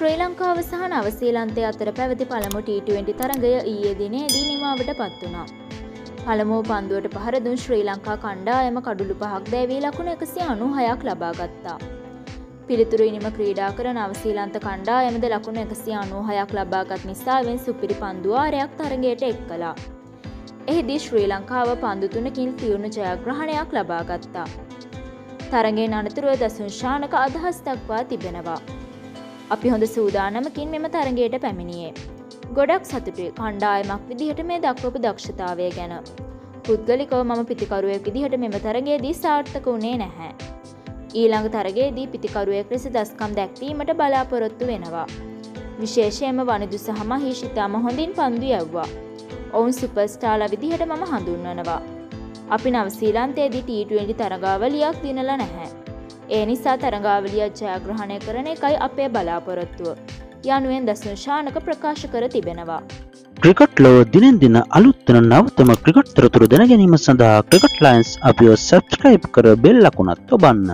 ලංකාව සහ නවසීලන්තය අතර පැවති පළමු T20 තරගය ඊයේ දිනේදී නිමාවට පත් වුණා. පළමුව පන්දුවට පහරදුන් ශ්‍රී ලංකා කණ්ඩායම කඩුළු පහක් දැවී ලකුණු එකසි අනු හයක් ලබා ගත්තා. පිළිතුරු ඉනිම ක්‍රීඩා කර නවසීලන්ත කණ්ඩායමද ලකුණු එකසි අනු හයක් ලබාගත් නිසාවෙන් සුපිරි පන්දුවාරයක් තරගයට එක් කලා. එහිදී ශ්‍රී ලංකාව පන්දුතුනකින් තියුණු ජයග්‍රහණයක් ලබාගත්තා. තරගෙන් අනතුරුව දසුංශානක අදහස් දක්වා තිබෙනවා. අපි හොඳ සූදානමකින් මෙම තරගයට පැමිණියේ. ගොඩක් සතුටුයි කණ්ඩායමක් විදිහට මේ දක්වපු දක්ෂතාවය ගැන. පුද්ගලිකව මම පිතිකරුවෙක් විදිහට මෙම තරගේදී සාර්ථක වුණේ නැහැ. ඊළඟ තරගේදී පිතිකරුවෙක් ලෙස දස්කම් දැක්වීමට බලාපොරොත්තු වෙනවා. විශේෂයම වනිදු සහ මහිෂිතාම හොඳින් පන්දු යව්වා. ඔවුන් සුපස්ටාල විදිහට මම හඳුන්වනවා. අපි නවසීලන්තයේදී T20 තරගාවලියක් දිනල නැහැ. ඒ නිසා තරගාවලියක් ජයග්‍රහණය කරන එකයි අපේ බලාපොරොත්තුව. යනුවෙන් දසුංශානක ප්‍රකාශ කර තිබෙනවා. ක්‍රිකට් ලොව දිනෙන් දින අලුත්තන නවතම ක්‍රිකට් තොරතුරු දැන ගැනීම සඳහා ක්‍රිකට් ලයින්ස් අපිෝ සබස්ක්‍රයිබ් කර බෙල් ලකුණත් ඔබන්න.